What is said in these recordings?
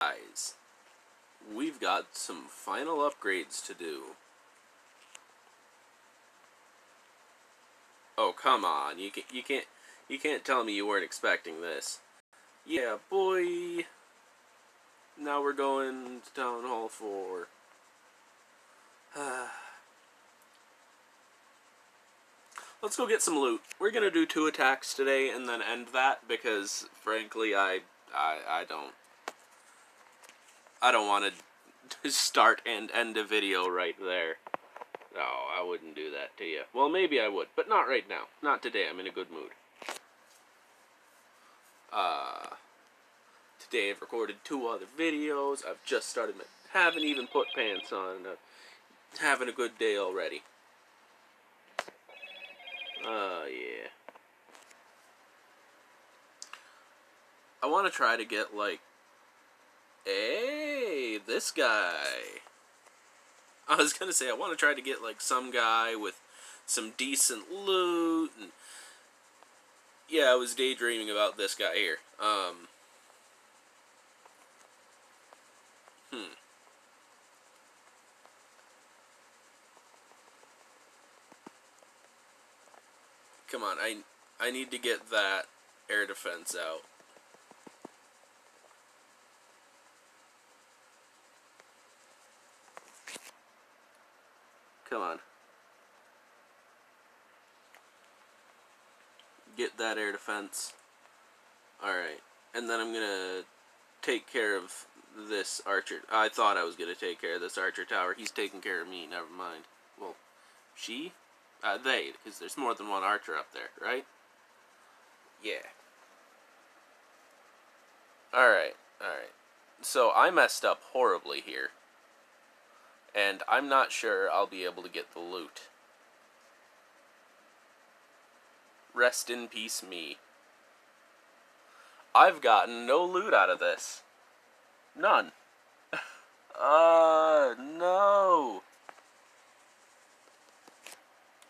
Guys, we've got some final upgrades to do. Oh, come on. You, can, you can't you can't tell me you weren't expecting this. Yeah, boy. Now we're going to Town Hall 4. Let's go get some loot. We're gonna do two attacks today and then end that because, frankly, I, I, I don't, I don't want to start and end a video right there. No, I wouldn't do that to you. Well, maybe I would, but not right now. Not today. I'm in a good mood. Uh, today I've recorded two other videos. I've just started my, haven't even put pants on. Uh, having a good day already. Oh, uh, yeah. I want to try to get, like, hey, this guy. I was going to say, I want to try to get, like, some guy with some decent loot. And, yeah, I was daydreaming about this guy here. Um, hmm. Come on, I I need to get that air defense out. Come on. Get that air defense. Alright. And then I'm gonna take care of this archer. I thought I was gonna take care of this archer tower. He's taking care of me. Never mind. Well, she? Uh, they, because there's more than one archer up there, right? Yeah. Alright, alright. So I messed up horribly here. And I'm not sure I'll be able to get the loot. Rest in peace, me. I've gotten no loot out of this. None. uh, no.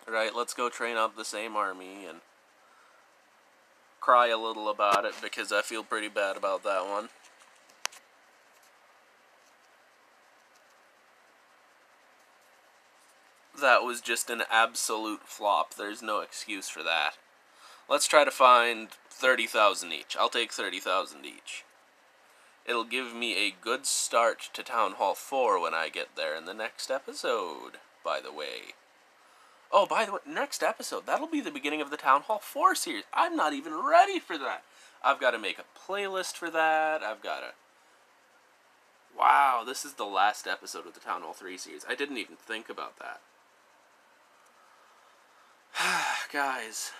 Right, let's go train up the same army and cry a little about it because I feel pretty bad about that one. That was just an absolute flop. There's no excuse for that. Let's try to find 30,000 each. I'll take 30,000 each. It'll give me a good start to Town Hall 4 when I get there in the next episode, by the way. Oh, by the way, next episode, that'll be the beginning of the Town Hall 4 series. I'm not even ready for that. I've got to make a playlist for that. I've got to. Wow, this is the last episode of the Town Hall 3 series. I didn't even think about that. Guys,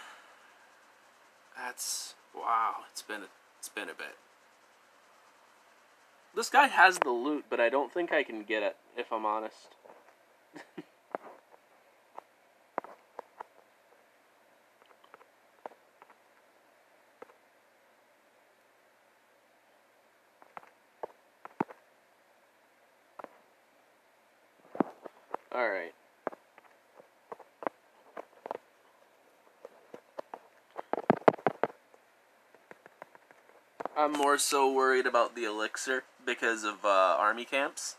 that's wow. It's been a, it's been a bit. This guy has the loot, but I don't think I can get it if I'm honest. Alright. I'm more so worried about the elixir because of uh, army camps.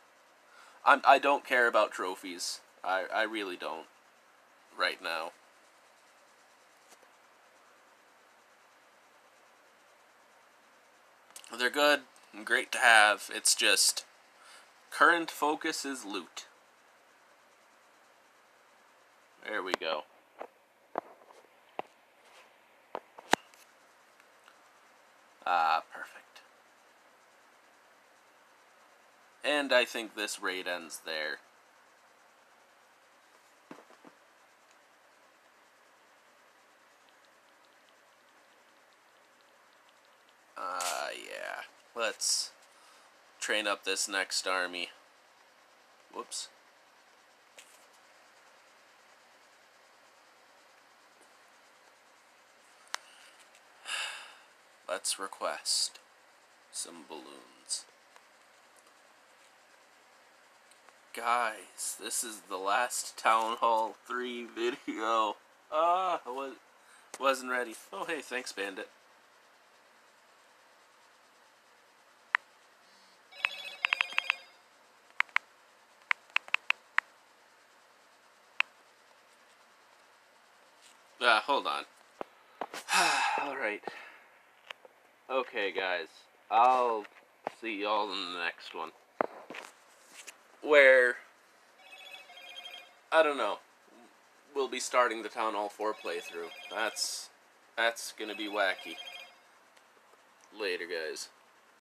I'm, I don't care about trophies. I, I really don't. Right now. They're good and great to have. It's just current focus is loot. There we go. Ah, perfect. And I think this raid ends there. Ah, uh, yeah. Let's train up this next army. Whoops. Let's request some balloons. Guys, this is the last Town Hall 3 video. Ah, I was, wasn't ready. Oh, hey, thanks, Bandit. Ah, hold on. Alright. Okay, guys. I'll see y'all in the next one. Where. I don't know. We'll be starting the Town Hall 4 playthrough. That's. That's gonna be wacky. Later, guys.